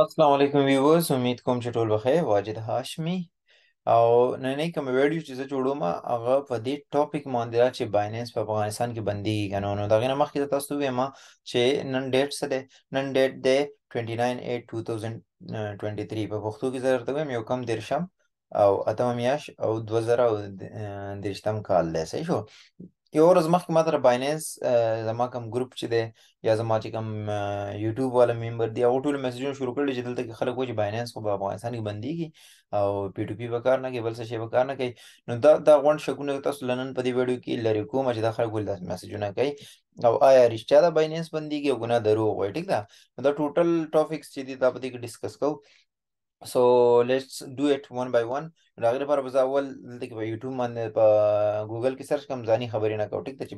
السلام علیکم ویورز امید کوم چې ټول بخیر واجد هاشمی او نننې کوم ویډیو چې زه جوړوم هغه په دې ټاپک باندې ده چې بایننس په افغانستان کې بندیږي که نه نو د هغې نه مخکې زه تاسو ته ووایم چې نن ډیټ څه دی نن ډیټ دی 29/8/2023 په پښتو کې زه درته وایم یو کم دېرشم او اتمه میاش او 2023 کال دی صحیح شو یو ورځ مخکې ما تر بایننس زما کوم ګروپ چې دی یا زما چې کوم یوټیوب والا ممبر دی هغه ټول میسجونه شروع کړل چې دلته کې خلک وایي چې بایننس خو په افغانستان کې بنديږي او پی ټو پی به کار نه کوي بل څه شی به کار نه کوي نو دا دا غونډ شکونه تاسو لنن په دې ویډیو کې لری کوم چې دا خلک ول داس میسجونه کوي او آیا رښتیا دا بایننس بنديږي او ګناه درو وایي ټیک ده دا ټوټل ټاپکس چې دی دا په دې کې ډیسکس کوو سو لیټس ډو اټ ون بای ون نو هغه لپاره به زه اول دلته کې په یوټیوب باندې په ګوګل کې سرچ کوم ځاني خبرې نه کوم ټیک ته چې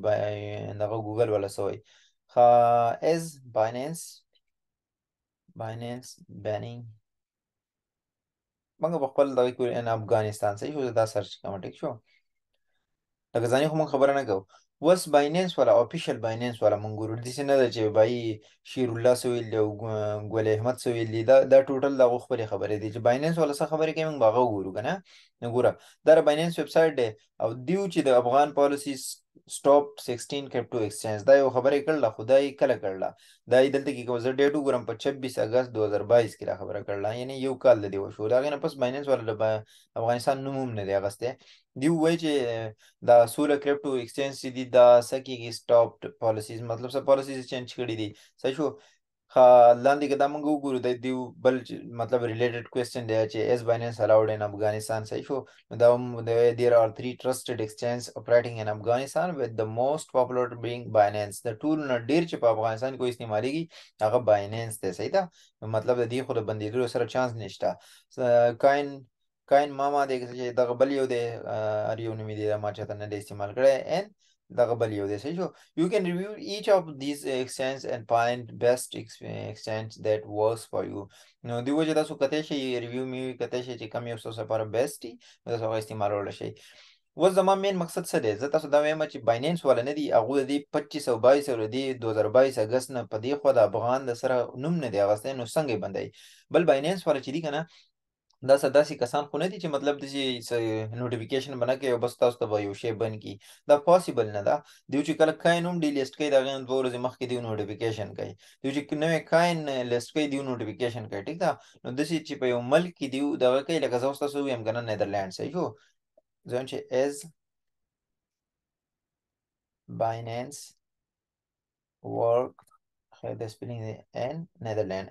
دغه ګوګل ولا سوی خا از بایننس بایننس بینینګ موږ په خپل دغه کې ان افغانستان صحیح شو دا سرچ کوم ټیک شو لکه ځاني خو موږ خبره نه کوو وس بایننس ولا افیشل بایننس ولا موږ ګورو داسې نه ده چې بای شیر الله څه ویل دی او ګل احمد څه ویل دی دا دا ټوټل د هغو خپلې خبرې دي چې بایننس ولا څه خبرې کوي موږ به هغه وګورو که نه نو ګوره دا د بایننس ویب سایټ دی او دیو چې د افغان پالیسي سټاپ 16 کرپټو ایکسچینج دا یو خبره کړله خدای کله کړله دا یې دلته کې کوم زه ډیټ وګورم په 26 اگست 2022 کې دا خبره کړله یعنی یو کال د دی وشو دا غنه پس بایننس ولا د افغانستان نوم هم نه دی غسته دی وای چې دا سوله کرپټو ایکسچینج چې دي دا څه کېږي سټاپډ پالیسیز مطلب څه پالیسیز چینج کړي دي څه شو ښه لاندې که دا موږ وګورو د دیو بل مطلب ریلیټډ کوېسچن دی چې ایز بایننس الاوډ ان افغانستان صحیح شو نو دا هم د دیر آر تھری ټرسټډ ایکسچینج اپریټینګ ان افغانستان وذ د موست پاپولر بینګ بایننس د ټولو نه ډیر چې په افغانستان کې استعمالیږي هغه بایننس دی صحیح ده نو مطلب د دې خو د بندېدلو سره چانس نشته کاین کاین ما ما دی چې دغه بل یو دی ار یو نومې دی ما چاته نه دی استعمال کړی ان دغه بل یو دی صحیح شو یو کین ریویو ایچ اف دیز ایکسچینج اند فایند بیسټ ایکسچینج دیټ ورکس فار یو نو دی وجه تاسو کته شي ریویو می کته شي چې کم یو څه لپاره بیسټ دی تاسو هغه استعمالول شي و زما مین مقصد څه دی زه تاسو دا وایم چې بایننس ولا نه دی هغه دی 25 او 22 او دی 2022 اگست نه پدې خو د افغان د سره نوم نه دی غسته نو څنګه بندای بل بایننس ولا چې دی کنه دا څه داسې کسان خو نه دي چې مطلب د چې نوټیفیکیشن بنه کوي او بس تاسو ته به یو شی بند کی دا پاسیبل نه ده دیو چې کله کاین هم ډی لیست کوي دا غین دوه ورځې مخکې دیو نوټیفیکیشن کوي دیو چې نوې کاین لیست کوي دیو نوټیفیکیشن کوي ټیک ده نو دسی چې په یو ملک کې دیو دغه کوي لکه زه تاسو ویم کنه نیدرلند صحیح شو ځان چې از بایننس ورک خیر د سپیلینګ دی ان نیدرلند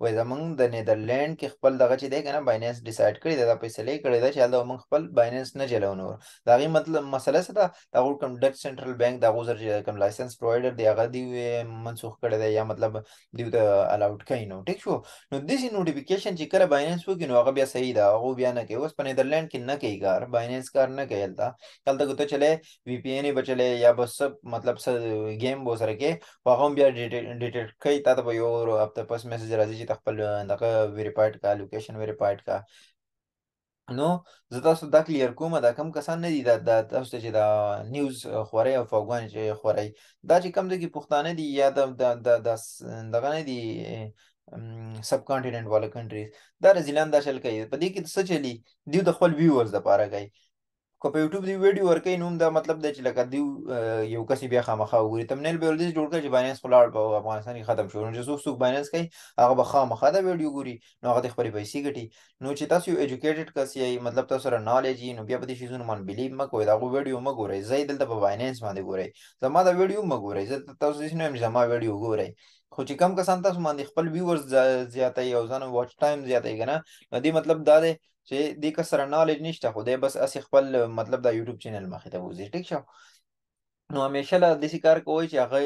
وای زمونږ د نیدرلند کې خپل دغه چې دی کنه بایننس ډیسایډ کړی دا فیصله کړی دا چې دا مونږ خپل بایننس نه جلو نور دا غي مطلب مسله څه ده دا غو کوم ډچ سنټرل بانک دا غو زر چې کوم لایسنس پرووایډر دی هغه دی منسوخ کړی دی یا مطلب دی ته الاوډ کین نو ټیک شو نو د دې نوټیفیکیشن چې کله بایننس وکړي نو هغه بیا صحیح ده هغه بیا نه کوي اوس په نیدرلند کې نه کوي کار بایننس کار نه کوي هلته هلته ګوته چلے وی پی ان بچلې یا بس مطلب څه گیم بو سره کې خو هغه هم بیا ډیټیکټ کوي تا ته به یو ورو هفته پس میسج راځي چې ته خپل دغه ویریفایډ کا لوکیشن ویریفایډ کا نو زه تاسو دا کلیر کوم دا کم کسان نه دي دا, دا تاسو ته چې دا نیوز خوري او فوګان چې خوري دا چې کم ځای کې پښتانه دي یا د دغه نه دي سب کانټیننټ والا کنټریز دا رزیلان دا چل کوي په دې کې څه چلی دیو د خپل ویورز لپاره کوي که په یوټیوب دی ویډیو ورکې نوم دا مطلب دی چې لکه دی یو کس بیا خامخا وګوري تمنیل به ولدي جوړ کړي چې بایننس خلاړ په افغانستان کې ختم شو نو چې څوک څوک بایننس کوي هغه به خامخا دا ویډیو ګوري نو هغه د خپل پیسې ګټي نو چې تاسو یو ایجوکیټډ کس یې مطلب تاسو سره نالج یې نو بیا په دې شیزونو باندې بلیو مکو دا غو ویډیو مګورئ زه دلته په بایننس باندې ګورئ زما دا ویډیو مګورئ زه تاسو دې نه زما ویډیو ګورئ خو چې کم کسان تاسو باندې خپل ویورز زیاتې او ځان واچ ټایم زیاتې کنه نو دې مطلب دا دی چې دې کا سره نالج نشته خو دې بس اسی خپل مطلب دا یوټیوب چینل مخې ته وځي ټیک شو نو همیشه له دې کار کوی چې هغه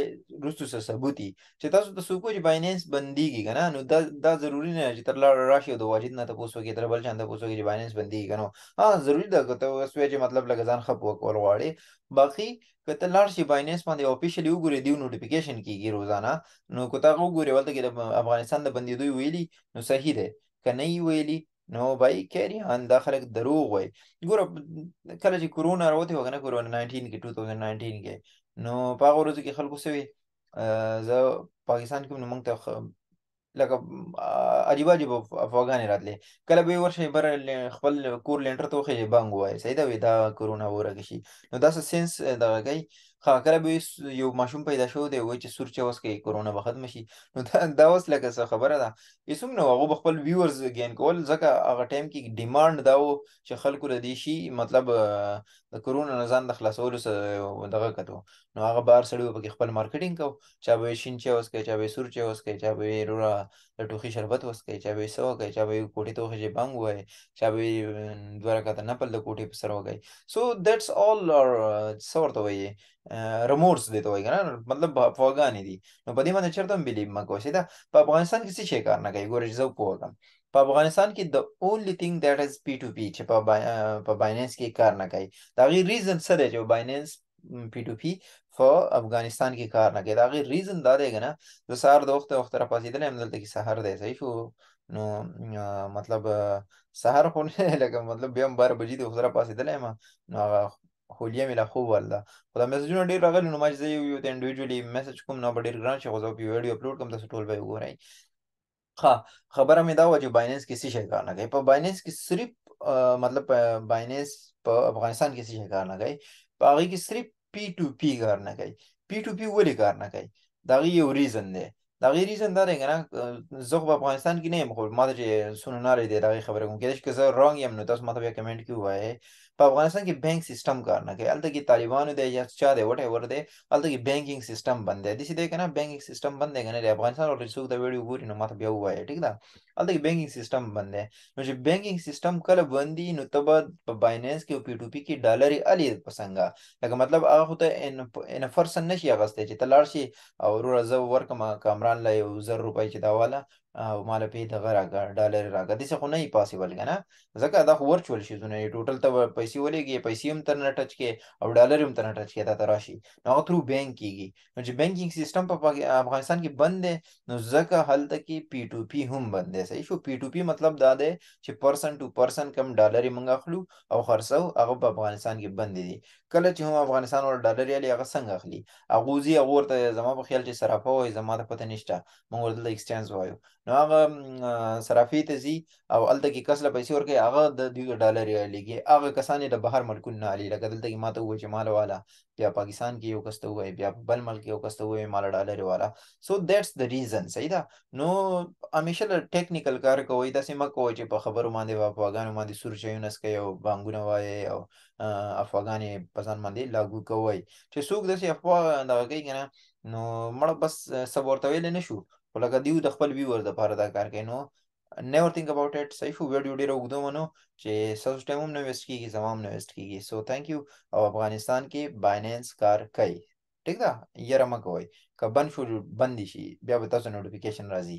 روستو سره ثبوتي چې تاسو ته سوکو چې بایننس بنديږي کنه نو دا دا ضروری نه چې تر لار راشي د واجد نه تاسو کې تر بل چا نه تاسو کې چې بایننس بنديږي کنه ها ضروری ده که تاسو چې مطلب لګ ځان خپ وکول غواړي باقي کته لار شي بایننس باندې افیشلی وګوري دیو نوټیفیکیشن کیږي روزانه نو کو تا وګوري ولته کې د افغانستان د بندیدوی ویلي نو صحیح ده کنه ویلي نو بای کیری ان دا خلک دروغ وای ګور کله چې کورونا راوته وغنه کورونا 19 کې 2019 کې نو په هغه ورځ کې خلکو سوي زه پاکستان کې نو موږ ته لکه عجیب عجیب افغانې راتلې کله به ورشي بر خپل کور لینټر ته خې بانګ وای سیدا وې دا کورونا ورګ شي نو دا سنس دا کوي خا کله به یو ماشوم پیدا شو دی وای چې سور چوس کې کورونا به ختم شي نو دا دا اوس لکه څه خبره ده یې څومره وو هغه به خپل ویورز ګین کول ځکه هغه ټایم کې ډیماند دا و چې خلکو له دې شي مطلب د کرونا نه ځان د خلاصولو سره دغه کتو نو هغه بار سړی به پکې خپل مارکیټینګ کو چا به شین چا اوس کوي چا به سور چا اوس کوي چا به رورا د ټوخي شربت اوس کوي چا به سو کوي چا به کوټې ته وخی بنګ وای چا به دوه رکعته نفل د کوټې په سر وګي سو دیټس آل اور څورته وایي رمورس دی ته وایي کنه مطلب فوګانې دي نو په دې باندې چرته هم بلیو مه کوئ دا په افغانستان کې څه شي کار نه کوي ګورې زه پوه کړم په افغانستان کې د اونلی ثینګ دیټ از پی ټو پی چې په په بایننس کې کار نه کوي دا غي ریزن څه دی چې بایننس پی ټو پی په افغانستان کې کار نه کوي دا غي ریزن دا دی کنه د سهار د وخت وخت را پاسېدل هم دلته کې سهار دی صحیح شو نو مطلب سهار خو نه لکه مطلب بیا هم بار بجې د وخت را پاسېدل ما نو هغه حلیه مې لا خوب ولده خو دا میسجونه ډېر راغلي نو ما چې زه یو یو ته انډیویډولي میسج کوم نو به ډېر ګران شي خو زه به یو ویډیو اپلوډ کوم تاسو ټول به یې وګورئ ښه خبره مې دا وه چې بایننس کې څه شی کار نه کوي په بایننس کې صرف مطلب په بایننس په افغانستان کې څه شی کار نه کوي په هغې کې صرف پی ټو پی کار نه کوي پی ټو پی ولې کار نه کوي د هغې یو ریزن دی دا غیر ریزن دا رنګ نه زه په افغانستان کې نه یم خو ما ته چې سونو نارې دی دا خبره کوم کېدای شي که زه رانګ یم نو تاسو ما ته بیا کمنټ کې ووایې په افغانستان کې بانک سیستم کار نه کوي هلته کې طالبانو دی یا چا دی وټ ایور دی هلته کې بانکینګ سیستم بند دی داسې دی که نه بانکینګ سیستم بند دی که نه دی افغانستان ورته څوک دا ویډیو ګوري نو ما ته بیا ووایې ټیک ده هلته کې بانکینګ سیستم بند دی نو چې بانکینګ سیستم کله بند دي نو ته به په بایننس کې او پی ټو پی کې ډالرې الې په څنګه لکه مطلب هغه خو ته ان فرسن نه شي اخیستی چې ته لاړ شي او وروره زه ورکړم کامران له یو زر روپۍ چې دا واله او مال په دغه راګه ډالر راګه دسه خو نه پاسبل کنه ځکه دا خو ورچوال شي زونه ټوټل ته پیسې ولېږي پیسې هم تر نه ټچ کې او ډالر هم تر نه ټچ کې دا تراشي نو ترو بانک کیږي نو چې بانکینګ سیستم په افغانستان کې بند دی نو ځکه هلته کې پی ټو پی هم بند دی صحیح شو پی ټو پی مطلب دا دی چې پرسن ټو پرسن کم ډالر موږ اخلو او خرڅو هغه په افغانستان کې بند دي کله چې هم افغانستان ول ډالر یې هغه څنګه اخلي هغه زی هغه ورته زما په خیال چې صرافه وای زما ته پته نشته موږ ورته د ایکسچینج وایو نو هغه صرافي ته زی او الته کې کس له پیسې ورکړي هغه د دوی ډالر یې لګي هغه کسان د بهر ملکونو نه علي لکه دلته کې ماته و چې مال والا بیا پاکستان کې یو کس ته وایي بیا په بل ملک یو کس ته وایي مال ډالر والا سو دیټس د ریزن صحیح ده نو همیشه له ټیکنیکل کار کوي داسې مه کوئ چې په خبرو باندې په افغانانو باندې سور شیونه څکئ او بانګونه وایي او افغان یې په ځان باندې لاګو کوئ چې څوک داسې افوا دغه کوي که نه نو مړه بس څه به ورته ویلی نه شو خو لکه دیو د خپل ویور دپاره دا کار کوي نو never think about it سیفو ویډیو ډیره اوږده ونه چې سوس ټایم هم نه ویسټ کیږي زما هم نه ویسټ کیږي سو ثانک یو او افغانستان کې بایننس کار کوي ټیک ده یره مه کوئ که بند شو بند شي بیا به تاسو نوټیفیکیشن راځي